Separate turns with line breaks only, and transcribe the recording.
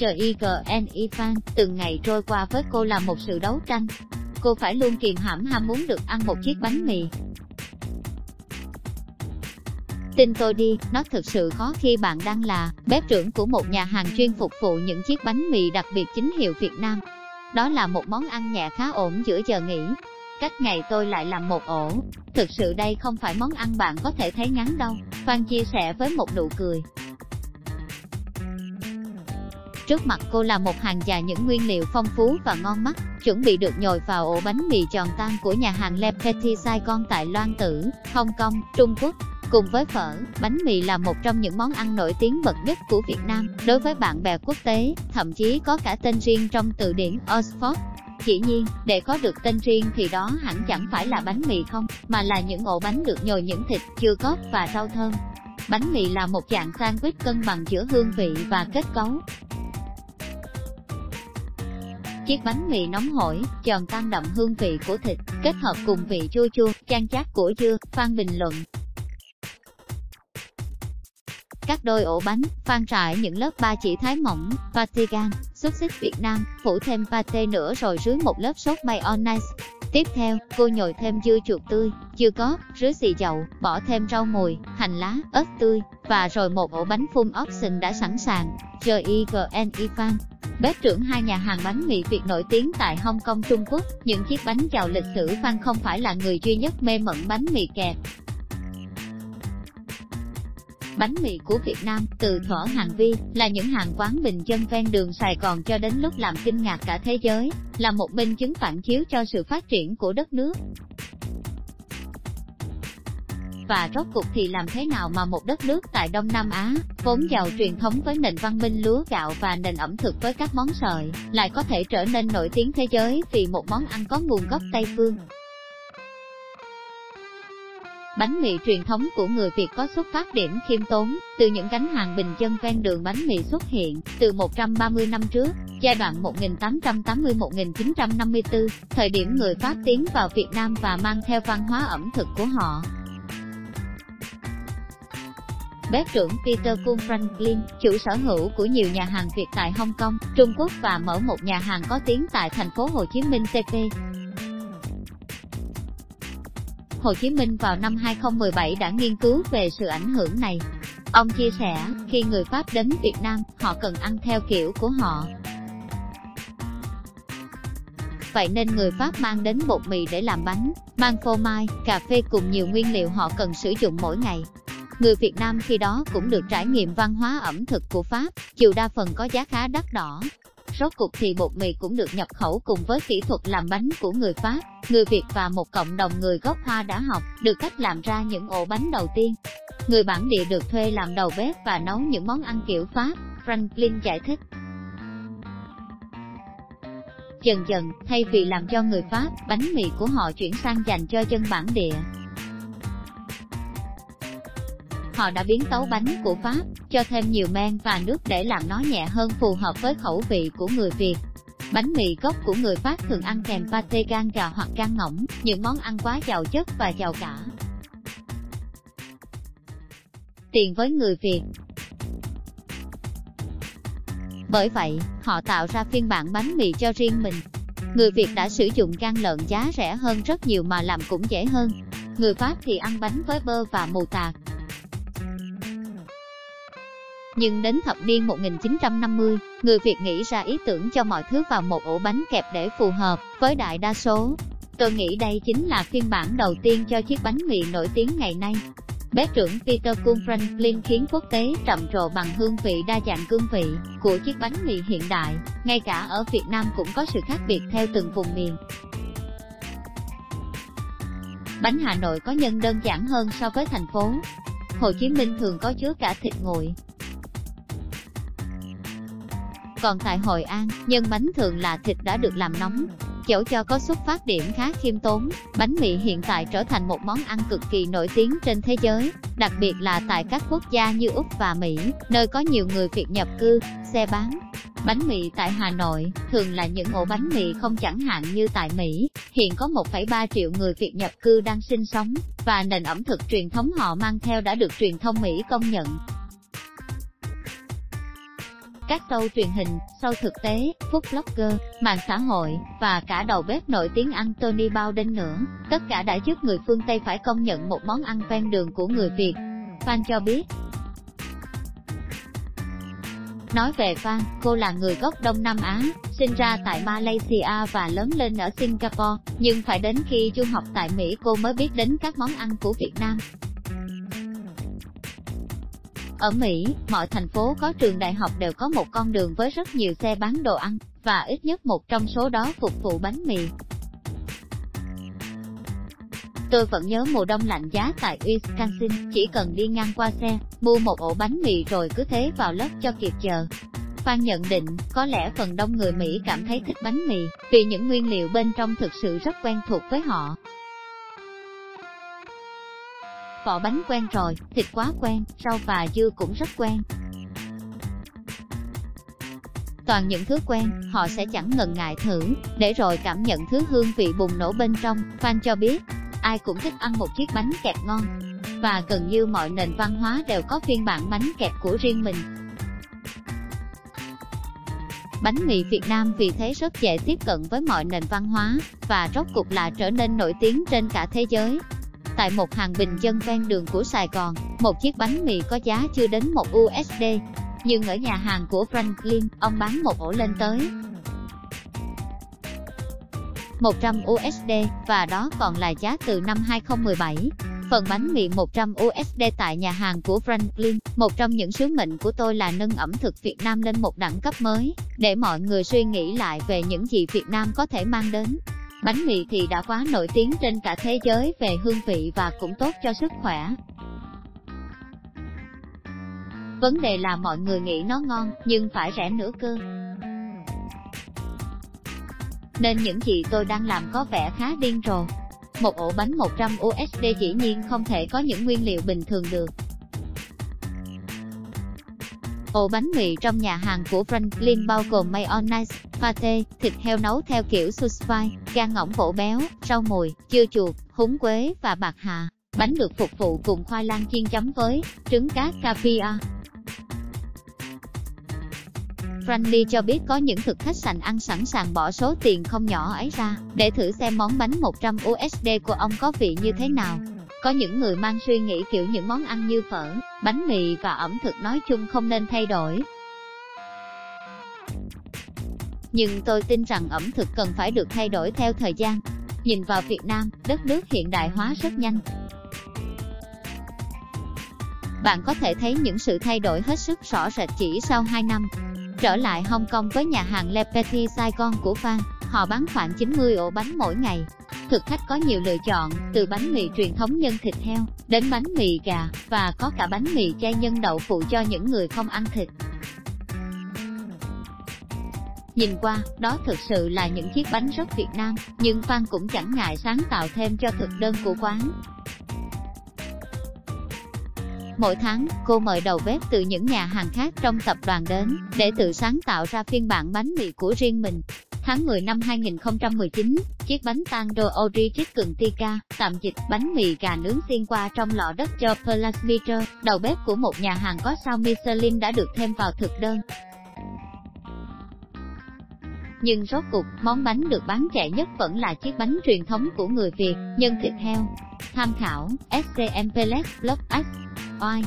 chờ IGN Ivan từng ngày trôi qua với cô là một sự đấu tranh. Cô phải luôn kìm hãm ham muốn được ăn một chiếc bánh mì. Tin tôi đi, nó thực sự khó khi bạn đang là bếp trưởng của một nhà hàng chuyên phục vụ những chiếc bánh mì đặc biệt chính hiệu Việt Nam. Đó là một món ăn nhẹ khá ổn giữa giờ nghỉ. Cách ngày tôi lại làm một ổ. Thực sự đây không phải món ăn bạn có thể thấy ngắn đâu. Phan chia sẻ với một nụ cười. Trước mặt cô là một hàng dài những nguyên liệu phong phú và ngon mắt, chuẩn bị được nhồi vào ổ bánh mì tròn tan của nhà hàng Le Petit Saigon tại Loan Tử, Hong Kong, Trung Quốc. Cùng với phở, bánh mì là một trong những món ăn nổi tiếng bậc nhất của Việt Nam đối với bạn bè quốc tế, thậm chí có cả tên riêng trong từ điển Oxford. Chỉ nhiên, để có được tên riêng thì đó hẳn chẳng phải là bánh mì không, mà là những ổ bánh được nhồi những thịt, chưa cốt và rau thơm. Bánh mì là một dạng sandwich cân bằng giữa hương vị và kết cấu. Chiếc bánh mì nóng hổi, giòn tan đậm hương vị của thịt, kết hợp cùng vị chua chua, chan chát của dưa, Phan bình luận. Các đôi ổ bánh, phan trải những lớp ba chỉ thái mỏng, patigan, xúc xích Việt Nam, phủ thêm pate nữa rồi rưới một lớp sốt mayonnaise. Tiếp theo, cô nhồi thêm dưa chuột tươi, dưa có, rưới xì dầu, bỏ thêm rau mùi, hành lá, ớt tươi, và rồi một ổ bánh full option đã sẵn sàng. J.I.G.N. Phan Bếp trưởng hai nhà hàng bánh mì Việt nổi tiếng tại Hong Kong Trung Quốc, những chiếc bánh giàu lịch sử Phan không phải là người duy nhất mê mẩn bánh mì kẹp. Bánh mì của Việt Nam, từ thuở hàng vi, là những hàng quán bình dân ven đường Sài Gòn cho đến lúc làm kinh ngạc cả thế giới, là một minh chứng phản chiếu cho sự phát triển của đất nước. Và rốt cuộc thì làm thế nào mà một đất nước tại Đông Nam Á, vốn giàu truyền thống với nền văn minh lúa gạo và nền ẩm thực với các món sợi, lại có thể trở nên nổi tiếng thế giới vì một món ăn có nguồn gốc Tây Phương. Bánh mì truyền thống của người Việt có xuất phát điểm khiêm tốn, từ những gánh hàng bình dân ven đường bánh mì xuất hiện, từ 130 năm trước, giai đoạn 1880-1954, thời điểm người Pháp tiến vào Việt Nam và mang theo văn hóa ẩm thực của họ. Bếp trưởng Peter Kuhn Franklin, chủ sở hữu của nhiều nhà hàng Việt tại Hong Kong, Trung Quốc và mở một nhà hàng có tiếng tại thành phố Hồ Chí Minh TP, Hồ Chí Minh vào năm 2017 đã nghiên cứu về sự ảnh hưởng này. Ông chia sẻ, khi người Pháp đến Việt Nam, họ cần ăn theo kiểu của họ. Vậy nên người Pháp mang đến bột mì để làm bánh, mang phô mai, cà phê cùng nhiều nguyên liệu họ cần sử dụng mỗi ngày. Người Việt Nam khi đó cũng được trải nghiệm văn hóa ẩm thực của Pháp, dù đa phần có giá khá đắt đỏ, Rốt cuộc thì bột mì cũng được nhập khẩu cùng với kỹ thuật làm bánh của người Pháp, người Việt và một cộng đồng người gốc Hoa đã học được cách làm ra những ổ bánh đầu tiên. Người bản địa được thuê làm đầu bếp và nấu những món ăn kiểu Pháp, Franklin giải thích. Dần dần, thay vì làm cho người Pháp, bánh mì của họ chuyển sang dành cho dân bản địa, họ đã biến tấu bánh của Pháp, cho thêm nhiều men và nước để làm nó nhẹ hơn phù hợp với khẩu vị của người Việt. Bánh mì gốc của người Pháp thường ăn kèm pate gan gà hoặc gan ngỗng, những món ăn quá giàu chất và giàu cả. Tiền với người Việt Bởi vậy, họ tạo ra phiên bản bánh mì cho riêng mình. Người Việt đã sử dụng gan lợn giá rẻ hơn rất nhiều mà làm cũng dễ hơn. Người Pháp thì ăn bánh với bơ và mù tạt, nhưng đến thập niên 1950, người Việt nghĩ ra ý tưởng cho mọi thứ vào một ổ bánh kẹp để phù hợp với đại đa số. Tôi nghĩ đây chính là phiên bản đầu tiên cho chiếc bánh mì nổi tiếng ngày nay. Bếp trưởng Peter Kuhn Franklin khiến quốc tế trầm trồ bằng hương vị đa dạng cương vị của chiếc bánh mì hiện đại, ngay cả ở Việt Nam cũng có sự khác biệt theo từng vùng miền. Bánh Hà Nội có nhân đơn giản hơn so với thành phố. Hồ Chí Minh thường có chứa cả thịt nguội, còn tại Hội An, nhân bánh thường là thịt đã được làm nóng. Dẫu cho có xuất phát điểm khá khiêm tốn, bánh mì hiện tại trở thành một món ăn cực kỳ nổi tiếng trên thế giới, đặc biệt là tại các quốc gia như Úc và Mỹ, nơi có nhiều người Việt nhập cư, xe bán. Bánh mì tại Hà Nội thường là những ổ bánh mì không chẳng hạn như tại Mỹ, hiện có 1,3 triệu người Việt nhập cư đang sinh sống, và nền ẩm thực truyền thống họ mang theo đã được truyền thông Mỹ công nhận các show truyền hình, show thực tế, food blogger, mạng xã hội, và cả đầu bếp nổi tiếng Anthony Bourdain nữa, tất cả đã giúp người phương Tây phải công nhận một món ăn ven đường của người Việt. Phan cho biết, Nói về Phan, cô là người gốc Đông Nam Á, sinh ra tại Malaysia và lớn lên ở Singapore, nhưng phải đến khi du học tại Mỹ cô mới biết đến các món ăn của Việt Nam. Ở Mỹ, mọi thành phố có trường đại học đều có một con đường với rất nhiều xe bán đồ ăn, và ít nhất một trong số đó phục vụ bánh mì. Tôi vẫn nhớ mùa đông lạnh giá tại Wisconsin, chỉ cần đi ngang qua xe, mua một ổ bánh mì rồi cứ thế vào lớp cho kịp chờ. Phan nhận định, có lẽ phần đông người Mỹ cảm thấy thích bánh mì, vì những nguyên liệu bên trong thực sự rất quen thuộc với họ. Vỏ bánh quen rồi, thịt quá quen, rau và dưa cũng rất quen. Toàn những thứ quen, họ sẽ chẳng ngần ngại thử, để rồi cảm nhận thứ hương vị bùng nổ bên trong. Phan cho biết, ai cũng thích ăn một chiếc bánh kẹp ngon. Và gần như mọi nền văn hóa đều có phiên bản bánh kẹp của riêng mình. Bánh mì Việt Nam vì thế rất dễ tiếp cận với mọi nền văn hóa, và rốt cục là trở nên nổi tiếng trên cả thế giới. Tại một hàng bình dân ven đường của Sài Gòn, một chiếc bánh mì có giá chưa đến 1 USD. Nhưng ở nhà hàng của Franklin, ông bán một ổ lên tới 100 USD, và đó còn là giá từ năm 2017. Phần bánh mì 100 USD tại nhà hàng của Franklin, một trong những sứ mệnh của tôi là nâng ẩm thực Việt Nam lên một đẳng cấp mới, để mọi người suy nghĩ lại về những gì Việt Nam có thể mang đến. Bánh mì thì đã quá nổi tiếng trên cả thế giới về hương vị và cũng tốt cho sức khỏe. Vấn đề là mọi người nghĩ nó ngon, nhưng phải rẻ nữa cơ nên những gì tôi đang làm có vẻ khá điên rồ. Một ổ bánh 100 USD dĩ nhiên không thể có những nguyên liệu bình thường được. Ổ bánh mì trong nhà hàng của Franklin bao gồm mayonnaise, pate, thịt heo nấu theo kiểu sous vide, gan ngỗng bổ béo, rau mùi, dưa chuột, húng quế và bạc hà. Bánh được phục vụ cùng khoai lang chiên chấm với trứng cá caviar, Franly cho biết có những thực khách sành ăn sẵn sàng bỏ số tiền không nhỏ ấy ra, để thử xem món bánh 100 USD của ông có vị như thế nào. Có những người mang suy nghĩ kiểu những món ăn như phở, bánh mì và ẩm thực nói chung không nên thay đổi. Nhưng tôi tin rằng ẩm thực cần phải được thay đổi theo thời gian. Nhìn vào Việt Nam, đất nước hiện đại hóa rất nhanh. Bạn có thể thấy những sự thay đổi hết sức rõ rệt chỉ sau 2 năm. Trở lại Hong Kong với nhà hàng Le Petit Saigon của Phan, họ bán khoảng 90 ổ bánh mỗi ngày. Thực khách có nhiều lựa chọn, từ bánh mì truyền thống nhân thịt heo, đến bánh mì gà, và có cả bánh mì chay nhân đậu phụ cho những người không ăn thịt. Nhìn qua, đó thực sự là những chiếc bánh rất Việt Nam, nhưng Phan cũng chẳng ngại sáng tạo thêm cho thực đơn của quán. Mỗi tháng, cô mời đầu bếp từ những nhà hàng khác trong tập đoàn đến, để tự sáng tạo ra phiên bản bánh mì của riêng mình. Tháng 10 năm 2019, chiếc bánh tando Ori Cường Tika, tạm dịch bánh mì gà nướng xiên qua trong lò đất cho Plasmiter, đầu bếp của một nhà hàng có sao Michelin đã được thêm vào thực đơn. Nhưng rốt cục, món bánh được bán chạy nhất vẫn là chiếc bánh truyền thống của người Việt, nhân thịt heo. Tham khảo, SCM Pellet Blog X. Oai